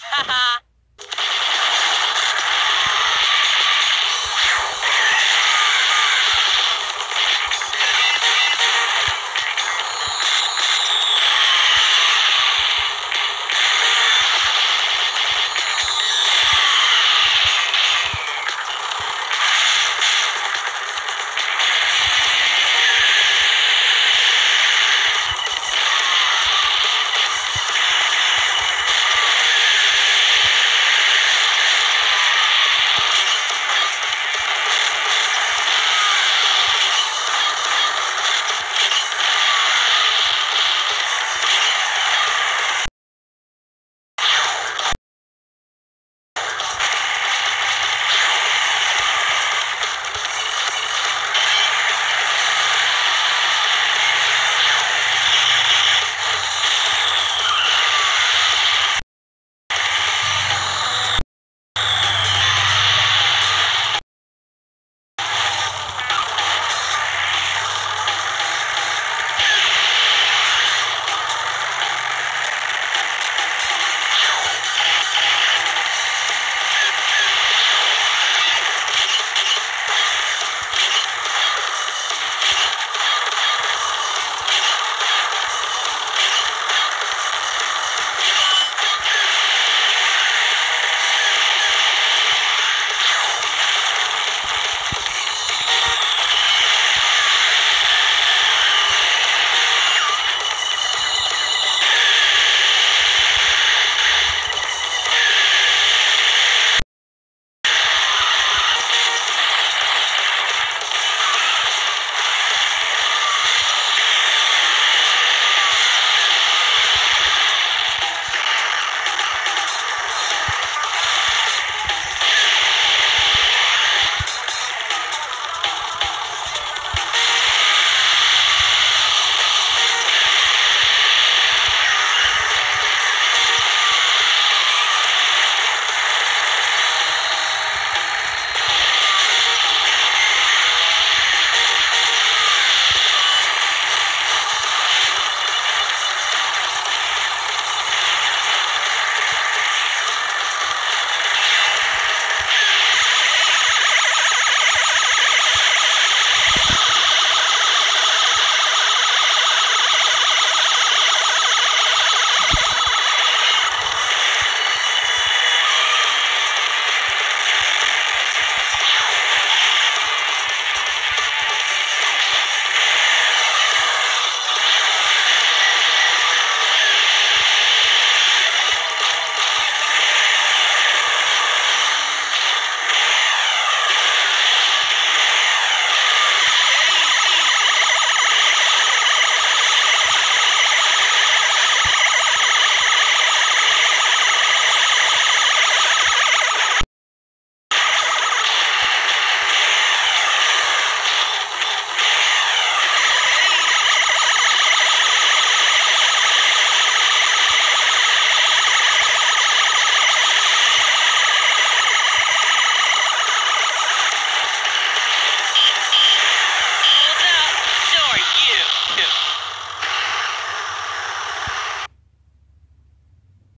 哈哈。